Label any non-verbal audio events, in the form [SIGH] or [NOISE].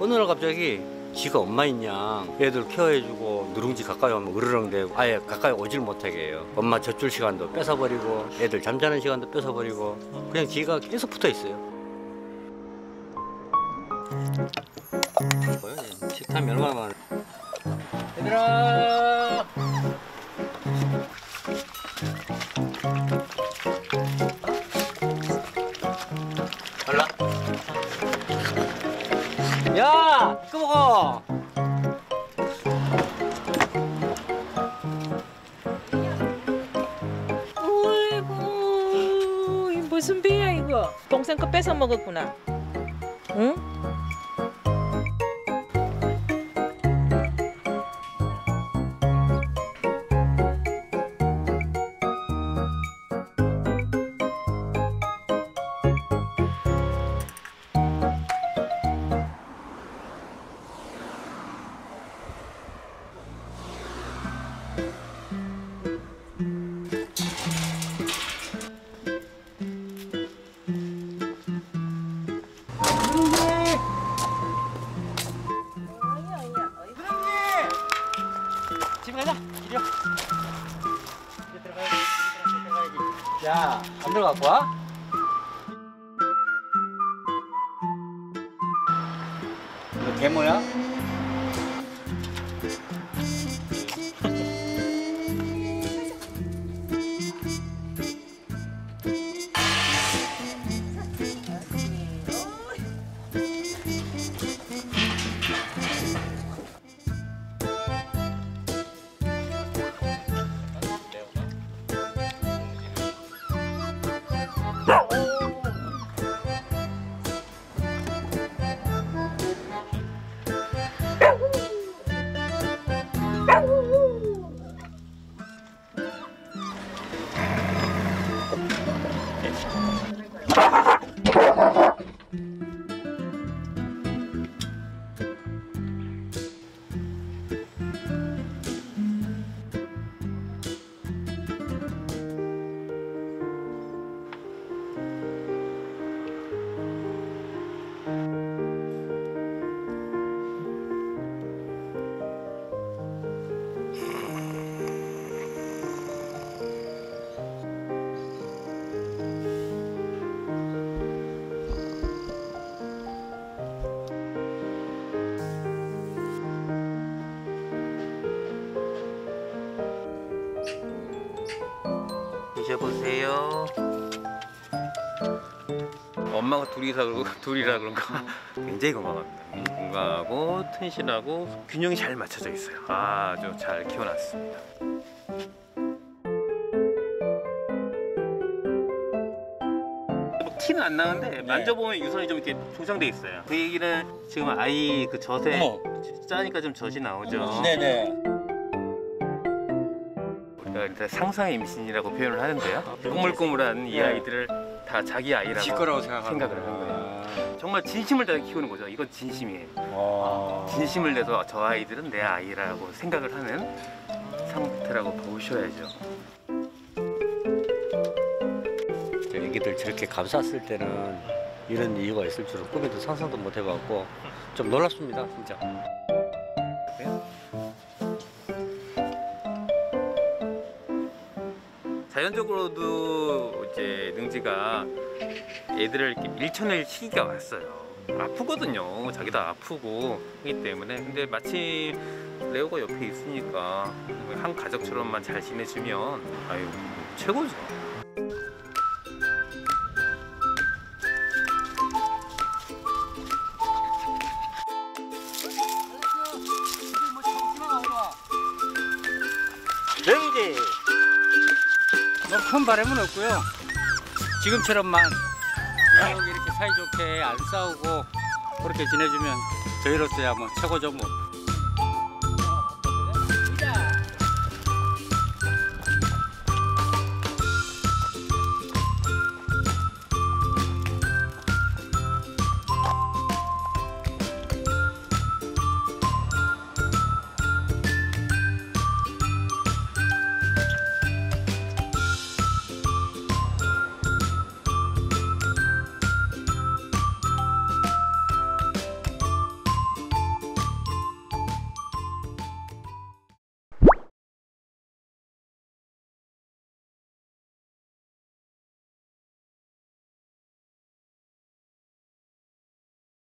어느 날 갑자기 지가 엄마인 양 애들 케어해주고 누룽지 가까이 오면 으르렁대고 아예 가까이 오질 못하게 해요. 엄마 젖줄 시간도 뺏어버리고 애들 잠자는 시간도 뺏어버리고 그냥 지가 계속 붙어 있어요. 보여? 식탐이 얼마나 많아. 얘들아 야 이거 먹어. 어이구 이 무슨 비야 이거? 동생 거 뺏어 먹었구나. 응? 집에 가자 이리 와 이제 들어가야지 이제 들어가야지 야 안 들어갖고 와? 이거 개모야? 드셔보세요 엄마가 둘이서 [LAUGHS] 둘이라 그런가 굉장히 건강합니다. 건강하고 튼실하고 균형이 잘 맞춰져 있어요. 아주 잘 키워놨습니다. 뭐 티는 안 나는데 만져보면 유선이 좀 이렇게 조성돼 있어요. 그 얘기는 지금 아이 그 젖에 어머. 짜니까 좀 젖이 나오죠. 네네 일단 상상의 임신이라고 표현을 하는데요. 꼬물꼬물한 이 아이들을 다 자기 아이라고 생각하는 생각을 하는 거예요. 정말 진심을 다해 키우는 거죠. 이건 진심이에요. 와. 진심을 내서 저 아이들은 내 아이라고 생각을 하는 상태라고 보셔야죠. 저 애기들 저렇게 감쌌을 때는 이런 이유가 있을 줄은 꿈에도 상상도 못 해봤고 좀 놀랍습니다 진짜 자연적으로도 이제 능지가 애들을 이렇게 밀쳐낼 시기가 왔어요. 아프거든요. 자기도 아프고 하기 때문에. 근데 마침 레오가 옆에 있으니까 한 가족처럼만 잘 지내주면 아유 최고죠. 능지 뭐 큰 바람은 없고요. 지금처럼만 쭉 이렇게 사이좋게 안 싸우고 그렇게 지내주면 저희로서야 뭐 최고죠 뭐